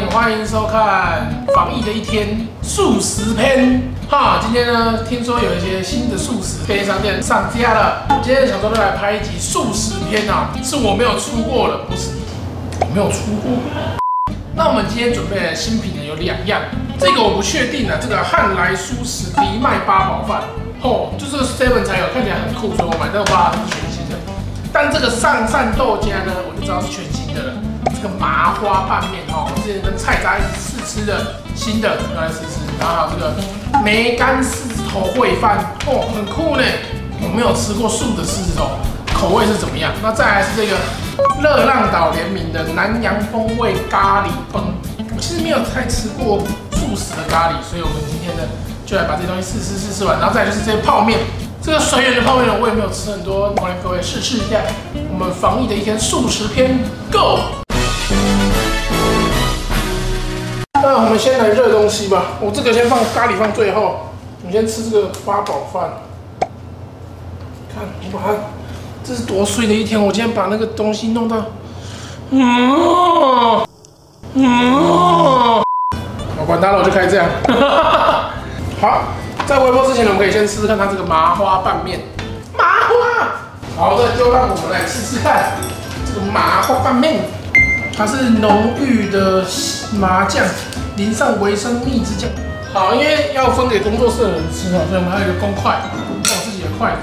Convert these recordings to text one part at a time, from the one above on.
欢迎收看防疫的一天素食篇哈。今天呢，听说有一些新的素食便利商店上架了，我今天想说就来拍一集素食篇啊，是我没有出过的，不是我没有出过。那我们今天准备的新品呢有两样，这个我不确定啊，这个汉来素食藜麦八宝饭，哦，就这个 Seven 才有，看起来很酷，所以我买这个八是全新的。但这个上善豆家呢，我就知道是全新的了。这个麻花拌面哦，我之前跟菜渣一起试吃的新的，要来试试。然后还有这个梅干狮子头烩饭，哦，很酷呢。我没有吃过素的狮子头，口味是怎么样？那再来是这个热浪岛联名的南洋风味咖喱崩，我其实没有太吃过素食的咖喱，所以我们今天呢就来把这些东西试吃试吃完。然后再就是这些泡面，这个水源的泡面呢我也没有吃很多，我来各位试吃一下。我们防疫的一天素食篇，Go！那我们先来热东西吧。我这个先放咖喱放最后。我们先吃这个八宝饭。看，我把它，这是多碎的一天。我今天把那个东西弄到，嗯嗯，我管它了，我就开始这样。好，在微波之前呢，我们可以先试试看它这个麻花拌面。麻花，好的，就让我们来试试看这个麻花拌面。它是浓郁的麻酱。淋上维生蜜汁酱，好，因为要分给工作室的人吃哦，所以我们还有一个公筷，用我自己的筷子。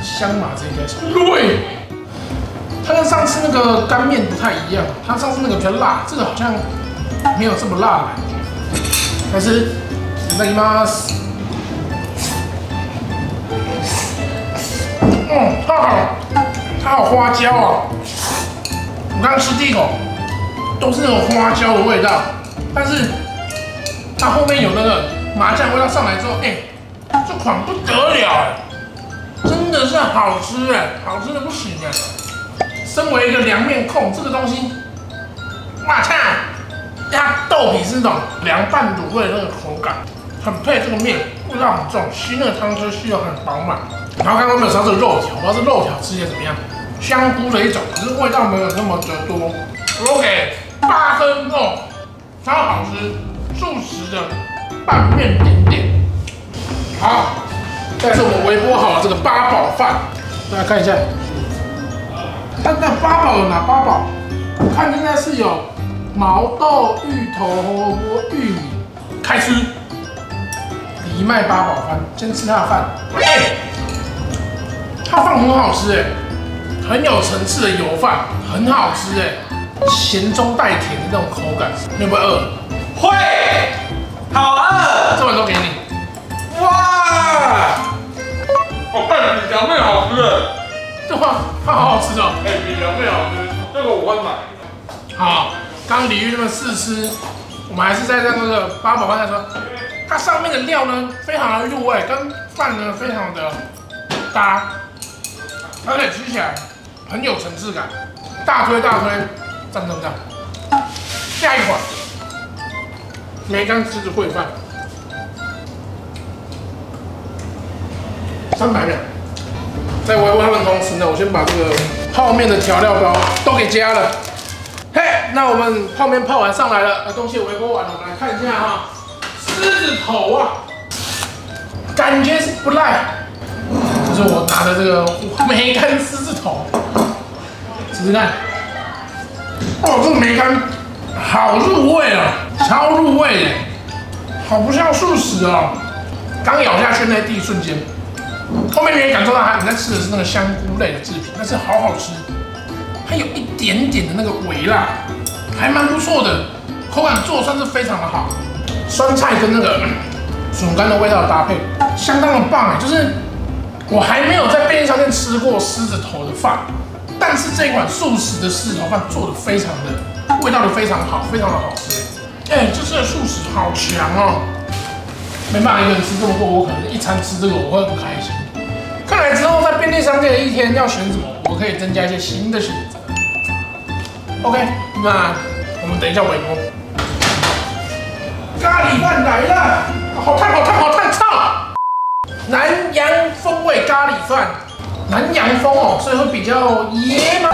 香麻这应该是对。它跟上次那个干面不太一样，它上次那个比较辣，这个好像没有这么辣感觉。还是那你妈，嗯，它好，它好花椒啊！我刚吃第一口，都是那种花椒的味道。但是它后面有那个麻酱味道上来之后，哎，这款不得了哎，真的是好吃哎，好吃的不行哎。身为一个凉面控，这个东西，哇操，它豆皮是那种凉拌卤味的那个口感，很配这个面，味道很重，吸那个汤汁吸的很饱满。然后刚刚没有吃到这个肉条，不知道这肉条吃起来怎么样，香菇的一种，可是味道没有那么的多。我给八分哦。超好吃，素食的拌面点点。好，再是我们微波好了这个八宝饭，大家看一下。那那八宝有哪八宝？我看应该是有毛豆、芋头、胡萝卜、玉米。开吃，藜麦八宝饭，先吃它的饭。哎，它饭很好吃哎，很有层次的油饭，很好吃哎。咸中带甜的那种口感，你会不会饿？会，好饿，这碗都给你。哇，我看比凉面好吃这碗它好好吃哦。哎，比凉面好吃，这个我会买。好，刚李玉那么试吃，我们还是在那个八宝饭上说，它上面的料呢非常的入味，跟饭呢非常的搭，而且吃起来很有层次感，大推大推。赞赞赞！下一款梅干狮子烩饭，三百秒。在微波它们同时呢，我先把这个泡面的调料包都给加了。嘿，那我们泡面泡完上来了，那东西微波完了，我们来看一下哈，狮子头啊，感觉是不赖。这是我拿的这个梅干狮试试看。哦，这个梅干好入味啊，超入味耶，好不像素食哦。刚咬下去那第一瞬间，后面你也感受到它，你在吃的是那个香菇类的制品，但是好好吃，它有一点点的那个微辣，还蛮不错的，口感做算是非常的好。酸菜跟那个笋干的味道的搭配，相当的棒哎，就是我还没有在便利商店吃过狮子头的饭。但是这款素食的狮子头饭做的非常的，味道都非常好，非常的好吃。哎，这次的素食好强哦！没办法一个人吃这么多，我可能一餐吃这个我会不开心。看来之后在便利商店的一天要选什么，我可以增加一些新的选择。OK，那我们等一下微波。咖喱饭来了，好烫好烫好烫，操！南洋风味咖喱饭。南洋风哦，所以会比较野吗？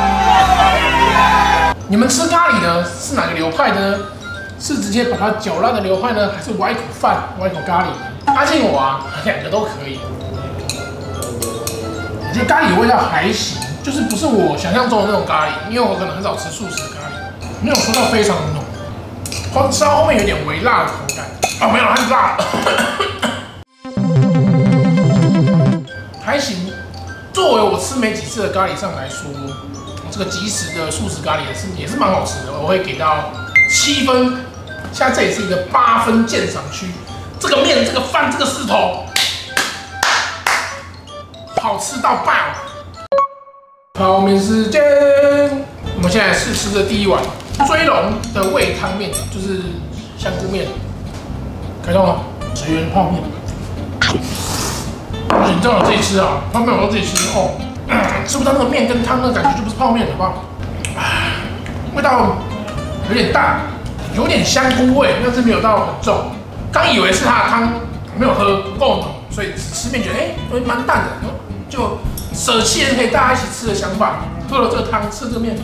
你们吃咖喱呢是哪个流派呢？是直接把它搅烂的流派呢，还是挖一口饭，挖一口咖喱？阿信我啊，两个都可以。我觉得咖喱味道还行，就是不是我想象中的那种咖喱，因为我可能很少吃素食的咖喱，没有说到非常浓，后吃到后面有点微辣的口感。哦，没有，它是辣，还行。作为我吃没几次的咖喱上来说，这个即食的素食咖喱也是也是蛮好吃的，我会给到七分。现在这也是一个八分鉴赏区，这个面、这个饭、这个势头。好吃到爆！泡面时间，我们现在试吃的第一碗追龙的味汤面，就是香菇面。开动了，十元泡面。你知道我自己吃啊，泡面我都自己吃哦。吃不到那个面跟汤的感觉，就不是泡面，好不好？味道有点淡，有点香菇味，但是没有到很重。刚以为是它的汤没有喝不够浓，所以只吃面觉得哎，蛮淡的。就舍弃了可以大家一起吃的想法，喝了这个汤，吃这个面，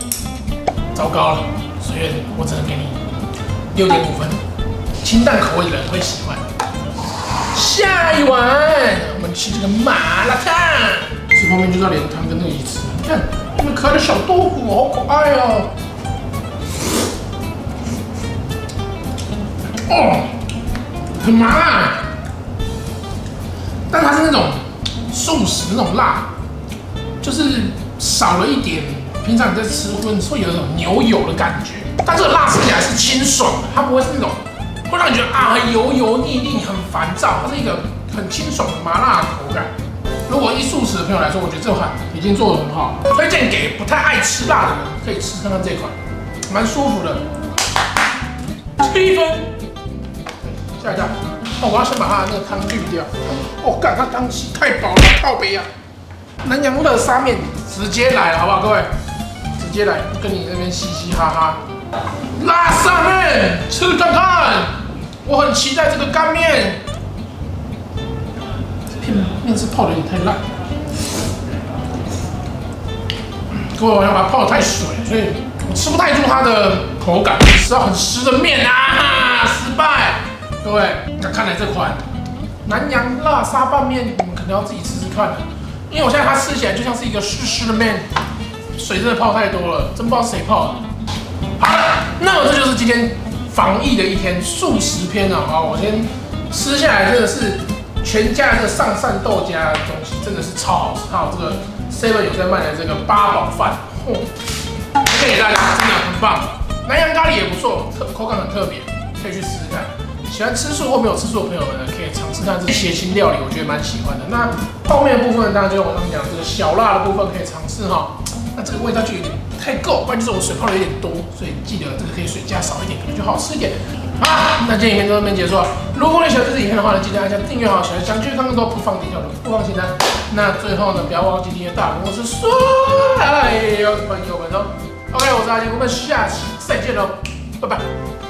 糟糕了，所以我只能给你六点五分，清淡口味的人会喜欢。下一碗，我们吃这个麻辣烫，吃泡面就是要连汤跟那个一起吃。你看，这么可爱的小豆腐，好可爱哦。哦，很麻辣，但它是那种。素食那种辣，就是少了一点。平常你在吃会会有一种牛油的感觉，但这个辣吃起来是清爽的，它不会是那种会让你觉得啊很油油腻腻很烦躁，它是一个很清爽的麻辣口感。如果一素食的朋友来说，我觉得这款已经做的很好，推荐给不太爱吃辣的人可以吃看看这款，蛮舒服的。七分，下一道。哦，我要先把它的那个汤滤掉。哦，干，它汤气太饱了，靠杯啊！南洋乐沙面直接来了，好不好，各位？直接来，跟你那边嘻嘻哈哈。拉沙面，吃看看。我很期待这个干面。这片面是泡的有点太烂。各位，我要把它泡的太水，所以我吃不太出它的口感，吃到很湿的面啊，失败。各位，那看来这款南洋辣沙拌面，你们可能要自己吃吃看了，因为我现在它吃起来就像是一个湿湿的面，水真的泡太多了，真不知道谁泡的。好了，那么这就是今天防疫的一天素食篇啊啊！我先吃下来，真的是全家这个上善豆家的东西，真的是超好吃。还有这个 seven 有在卖的这个八宝饭，嚯，推荐给大家，真的很棒。南洋咖喱也不错，特口感很特别，可以去试试看。喜欢吃素或没有吃素的朋友们呢，可以尝试看这个血清料理，我觉得蛮喜欢的。那泡面部分，当然就我刚刚讲这个小辣的部分可以尝试哈。那这个味道就有点太够，关键是我水泡的有点多，所以记得这个可以水加少一点，可能就好吃一点。啊，那今天影片就到这边结束了。如果你喜欢这支影片的话呢，记得按下订阅哈，喜欢想继续看更多不放底下的不放清单。那最后呢，不要忘记订阅大公司帅朋友们哦。OK，我是阿杰，我们下期再见喽，拜拜。